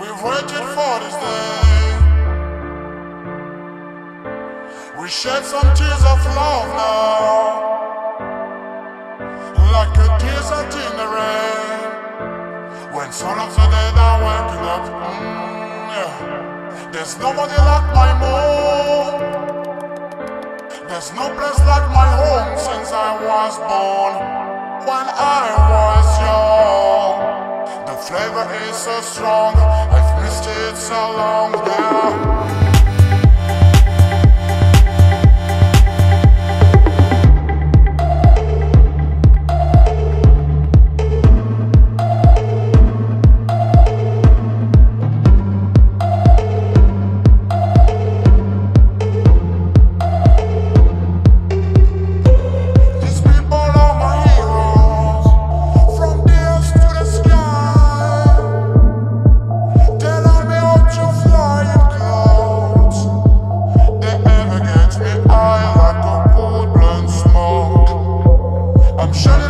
We've waited for this day. We shed some tears of love now, like a desert in the rain. When sun of the dead are waking up, mm, yeah. there's nobody like my moon. There's no place like my home since I was born. When I flavor is so strong. I've missed it so long now. I'm shutting